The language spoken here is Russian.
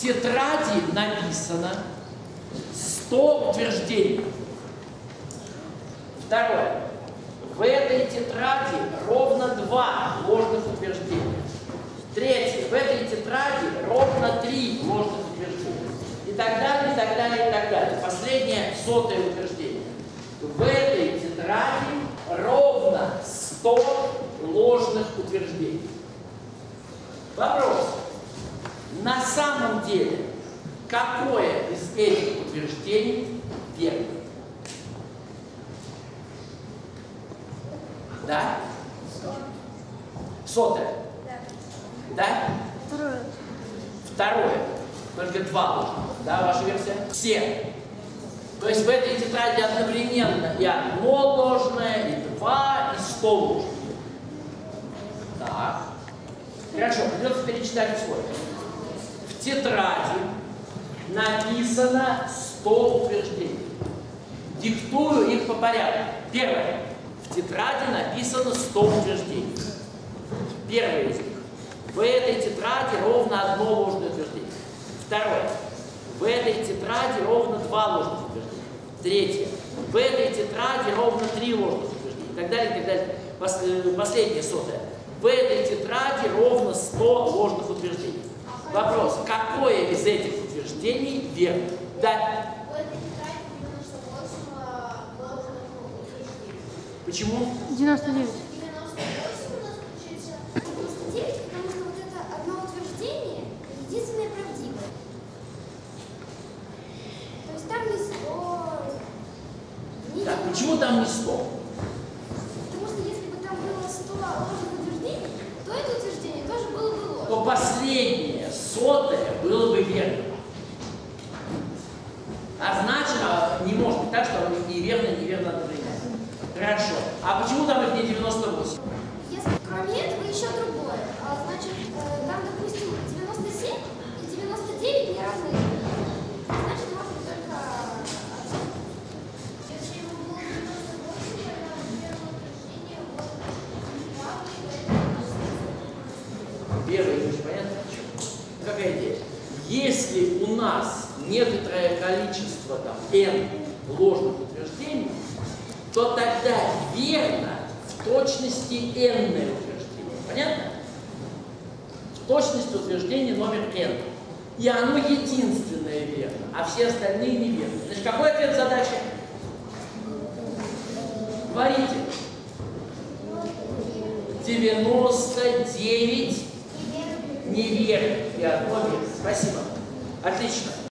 тетради написано 100 утверждений. Второе. В этой тетради ровно два ложных утверждения. Третье. В этой тетради ровно три ложных утверждения. И так далее, и так далее, и так далее. Последнее, сотое утверждение. В этой тетради ровно 100 ложных утверждений. Вопрос. На самом деле, какое из этих утверждений верно? Да? Сотое. Да? Второе. Второе. Только два ложных. Да, ваша версия? Все. То есть в этой тетради одновременно и одно ложное, и два, и сто ложных. Так. Хорошо, придется перечитать условия. В тетради написано 100 утверждений. Диктую их по порядку. Первое. В тетради написано 100 утверждений. Первое из них. В этой тетради ровно одно ложное утверждение. Второе. В этой тетради ровно два ложных утверждения. Третье. В этой тетради ровно три ложных утверждения. И так далее, и так далее. Э, Последнее, сотое. В этой тетради ровно 100 ложных утверждений. Вопрос. Какое из этих утверждений верно? Да. В этой тетради 98 ложных утверждений. Почему? 99. 98 у нас получается 99, потому что вот это одно утверждение единственное правдивое. То есть там не 100, не Так, 90. почему там не 100? Потому что если бы там было 100 ложных утверждений, то это утверждение тоже было бы ложь. то последнее, сотое, было бы верно. А значит, а, не может быть так, что неверно неверно одновременно. Хорошо. А почему там их не 98? Если кроме этого еще другое, а, значит, э, там, допустим, 97 и 99 не равны. Значит, может быть только одно. Если ему было 98, тогда первое утверждение вот Первое, не очень понятно почему. Какая идея? Если у нас некоторое количество там n ложных утверждений, то тогда верно в точности n утверждение. Понятно? В точности утверждения номер n. И оно единственное верно, а все остальные неверны. Значит, какой ответ задачи? Говорите. 99 неверных и одно верно. Спасибо. Отлично.